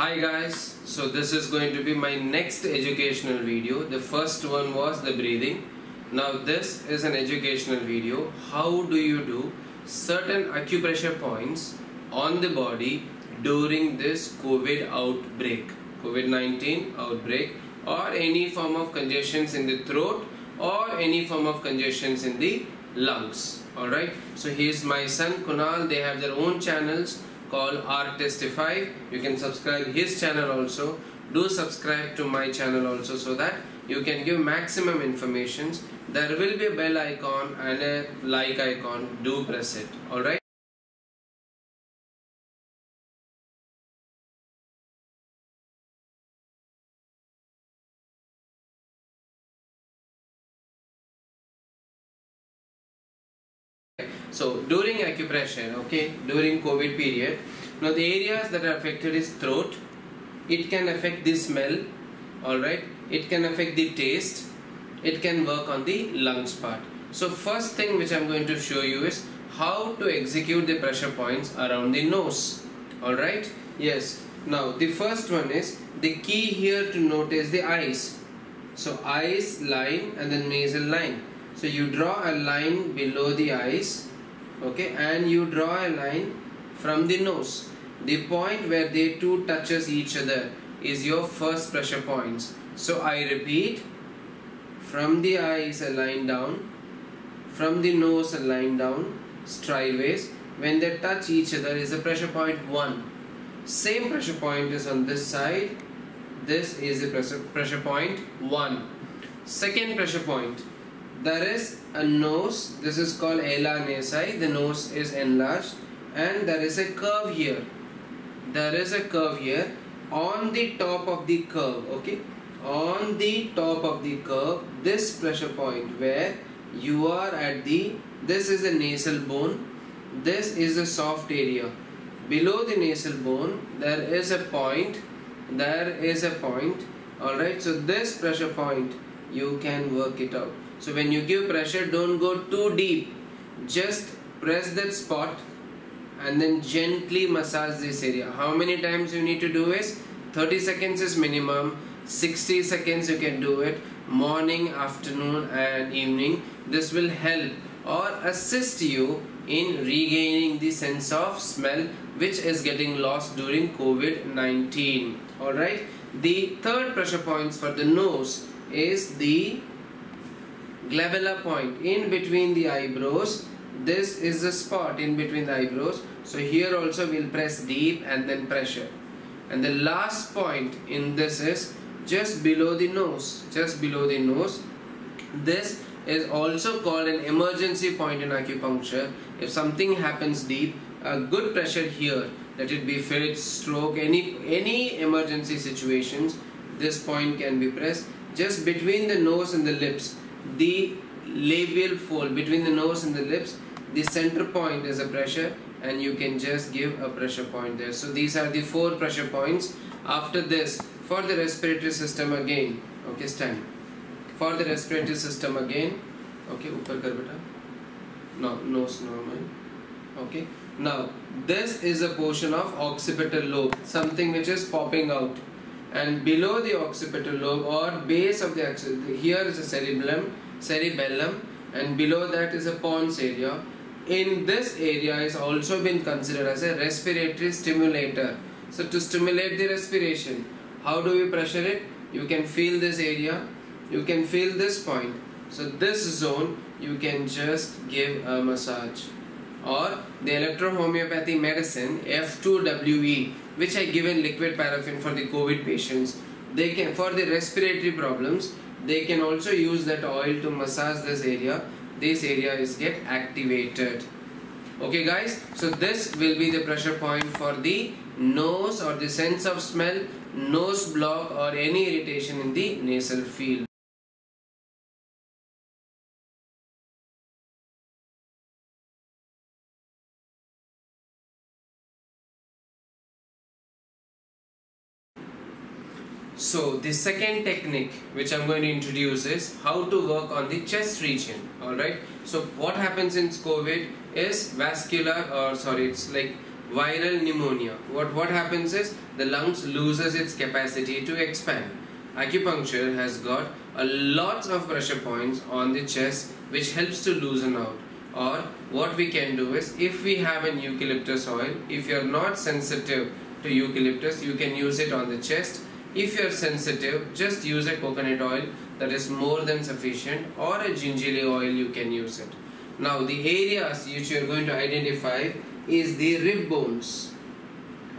Hi guys, so this is going to be my next educational video. The first one was the breathing. Now this is an educational video. How do you do certain acupressure points on the body during this COVID outbreak, COVID-19 outbreak or any form of congestions in the throat or any form of congestions in the lungs. Alright, so here's my son Kunal. They have their own channels called Artistify. You can subscribe his channel also. Do subscribe to my channel also so that you can give maximum informations. There will be a bell icon and a like icon. Do press it. Alright. So during acupressure, okay, during COVID period, now the areas that are affected is throat. It can affect the smell, all right. It can affect the taste. It can work on the lungs part. So first thing which I'm going to show you is how to execute the pressure points around the nose. All right. Yes. Now the first one is the key here to notice the eyes. So eyes line and then nasal line. So you draw a line below the eyes okay and you draw a line from the nose. The point where they two touches each other is your first pressure points. So I repeat from the eyes a line down from the nose a line down striveways when they touch each other is a pressure point 1 same pressure point is on this side. This is the pressure, pressure point 1 second pressure point there is a nose this is called ala nasi the nose is enlarged and there is a curve here. There is a curve here on the top of the curve okay? On the top of the curve this pressure point where you are at the this is the nasal bone this is the soft area. Below the nasal bone there is a point there is a point alright? So this pressure point you can work it out so when you give pressure, don't go too deep. Just press that spot and then gently massage this area. How many times you need to do is 30 seconds is minimum. 60 seconds you can do it morning, afternoon and evening. This will help or assist you in regaining the sense of smell which is getting lost during COVID-19. Alright. The third pressure points for the nose is the glabella point in between the eyebrows. This is the spot in between the eyebrows. So here also we'll press deep and then pressure. And the last point in this is just below the nose just below the nose. This is also called an emergency point in acupuncture. If something happens deep a good pressure here let it be fits stroke any any emergency situations this point can be pressed just between the nose and the lips the labial fold between the nose and the lips the center point is a pressure and you can just give a pressure point there. So these are the four pressure points. After this for the respiratory system again okay stand. For the respiratory system again okay upar kar beta. No nose normal okay. Now this is a portion of occipital lobe something which is popping out and below the occipital lobe or base of the occipital here is a cerebellum cerebellum and below that is a pons area. In this area is also been considered as a respiratory stimulator. So to stimulate the respiration how do we pressure it? You can feel this area you can feel this point. So this zone you can just give a massage. Or the electrohomeopathy medicine F2WE which I given liquid paraffin for the COVID patients. They can for the respiratory problems they can also use that oil to massage this area. This area is get activated. Okay guys so this will be the pressure point for the nose or the sense of smell nose block or any irritation in the nasal field So the second technique which I'm going to introduce is how to work on the chest region. Alright. So what happens in COVID is vascular or sorry it's like viral pneumonia. What, what happens is the lungs loses its capacity to expand. Acupuncture has got a lot of pressure points on the chest which helps to loosen out or what we can do is if we have an eucalyptus oil if you are not sensitive to eucalyptus you can use it on the chest if you are sensitive just use a coconut oil that is more than sufficient or a gingerly oil you can use it. Now the areas which you are going to identify is the rib bones.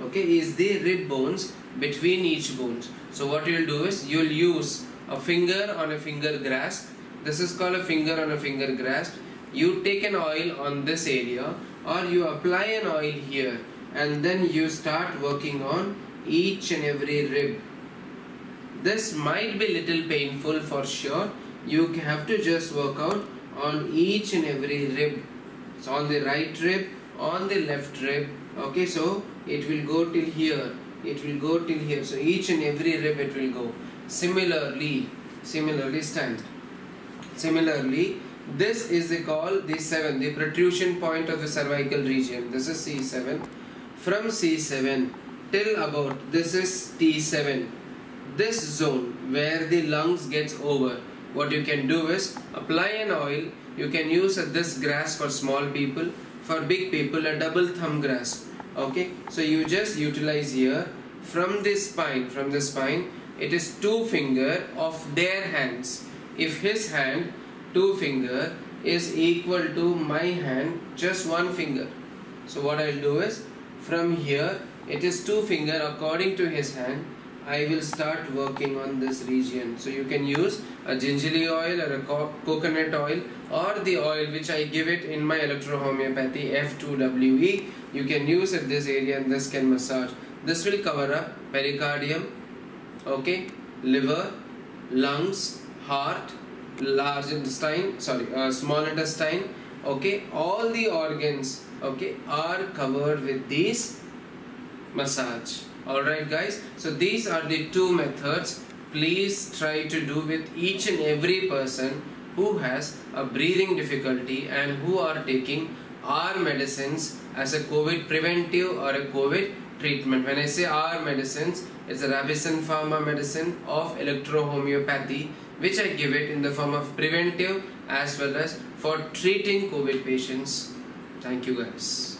Okay is the rib bones between each bones. So what you'll do is you'll use a finger on a finger grasp. This is called a finger on a finger grasp. You take an oil on this area or you apply an oil here and then you start working on each and every rib this might be little painful for sure. You have to just work out on each and every rib. So on the right rib on the left rib. Okay so it will go till here. It will go till here. So each and every rib it will go. Similarly similarly stand. Similarly this is the call the 7 the protrusion point of the cervical region. This is C7 from C7 till about this is T7 this zone where the lungs gets over. What you can do is apply an oil. You can use uh, this grasp for small people for big people a double thumb grasp okay? So you just utilize here. From the spine from the spine it is two finger of their hands. If his hand two finger is equal to my hand just one finger. So what I'll do is from here it is two finger according to his hand I will start working on this region. So you can use a gingerly oil or a co coconut oil or the oil which I give it in my electrohomeopathy F2WE you can use at this area and this can massage. This will cover up pericardium okay? Liver lungs heart large intestine sorry uh, small intestine okay? All the organs okay are covered with this massage alright guys so these are the two methods please try to do with each and every person who has a breathing difficulty and who are taking our medicines as a COVID preventive or a COVID treatment. When I say our medicines, it's a Rabisen Pharma medicine of electrohomeopathy which I give it in the form of preventive as well as for treating COVID patients. Thank you guys.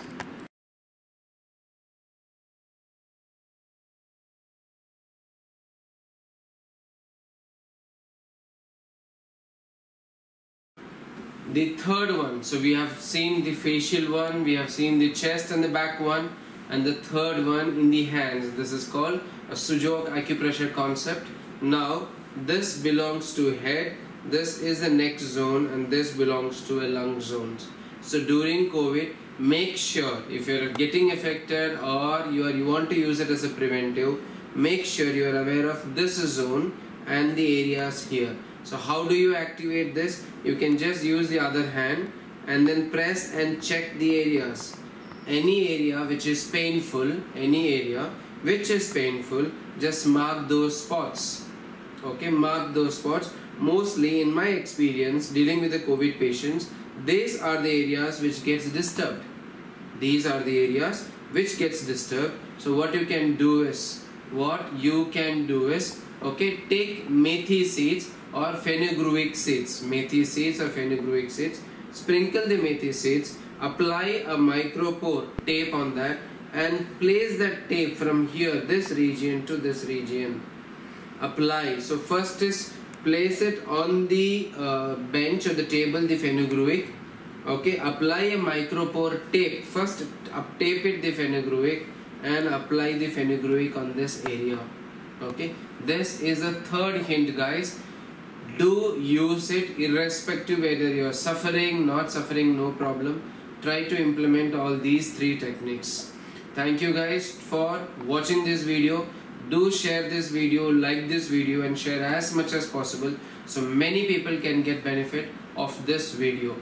The third one. So we have seen the facial one we have seen the chest and the back one and the third one in the hands. This is called a sujok acupressure concept. Now this belongs to head this is the neck zone and this belongs to a lung zone. So during covid make sure if you're getting affected or you are you want to use it as a preventive make sure you are aware of this zone and the areas here so how do you activate this? You can just use the other hand and then press and check the areas. Any area which is painful any area which is painful just mark those spots. Okay mark those spots. Mostly in my experience dealing with the covid patients these are the areas which gets disturbed. These are the areas which gets disturbed. So what you can do is what you can do is okay take methi seeds or fenugreek seeds, methi seeds or fenugreek seeds. Sprinkle the methi seeds, apply a micropore tape on that and place that tape from here, this region to this region. Apply. So first is place it on the uh, bench or the table, the fenugreek. Okay, apply a micropore tape. First tape it the fenugreek and apply the fenugreek on this area. Okay, this is a third hint guys do use it irrespective whether you are suffering not suffering no problem. Try to implement all these three techniques. Thank you guys for watching this video. Do share this video like this video and share as much as possible so many people can get benefit of this video